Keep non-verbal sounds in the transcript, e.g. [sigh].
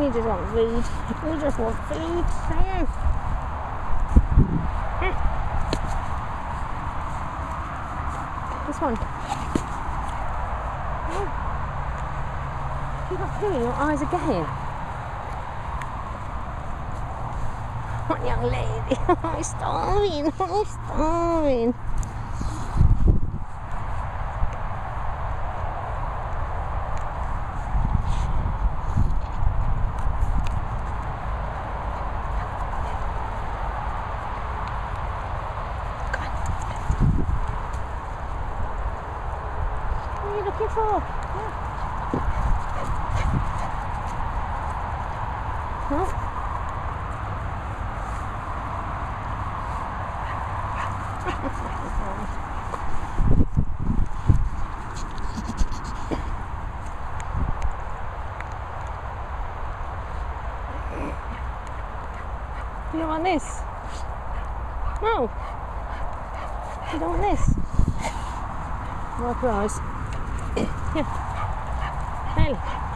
You just want food. We just want food. This one. Got poo in your eyes again. What young lady? [laughs] I'm starving. I'm starving. Are you looking for? Yeah. Huh? You don't want this? No. You don't want this? Likewise. Here. Hey.